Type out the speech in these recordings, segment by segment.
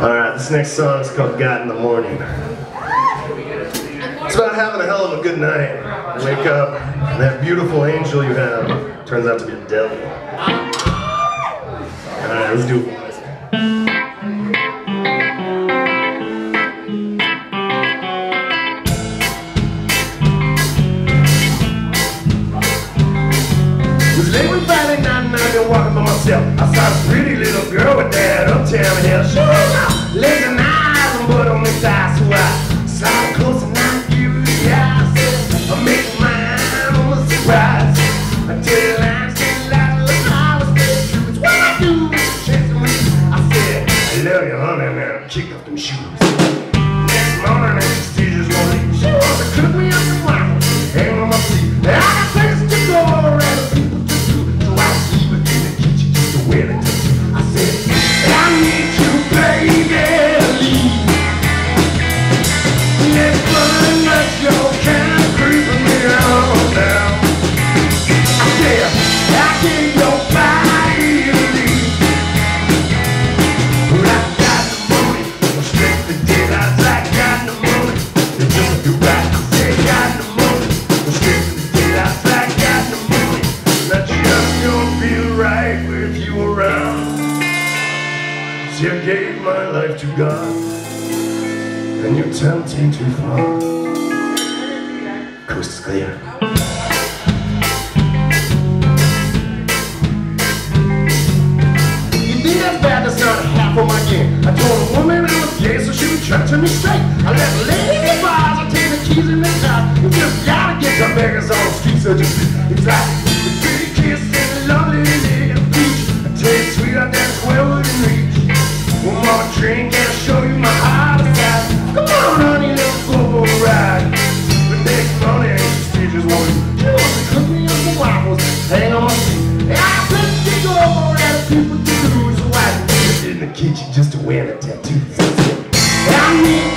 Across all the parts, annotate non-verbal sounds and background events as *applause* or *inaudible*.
Alright, this next song is called God in the Morning. It's about having a hell of a good night. Wake up, and that beautiful angel you have turns out to be a devil. Alright, let's do it. That uptown hair. Sure enough, and eyes and put on the thighs. So I slide close and I'm curious. I said, I'll make mine on the surprise. I tell you lines can't lie to the highest best true. It's what I do. Chasing me. I said, I love you, honey, and I kicked off them shoes. Next morning, and she just gonna leave. She wants to cook me up some with you around. See, I gave my life to God, and you tempt me too far. Coast is clear. You think that's bad? That's not half of my game. I told a woman I was gay, so she would try to me straight. I left lady bars, I take the keys in the car. You just gotta get some beggars on the streets, so just like drink and I'll show you my heart side. Come on, honey, let's go for a ride. The next morning, she just wants to cook me up some waffles, hang on my feet. I couldn't think of all that people do, so I did in the kitchen just to wear the tattoos. I mean,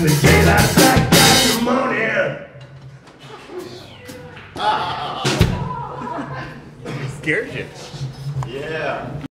in the *laughs* like Scared you. Yeah.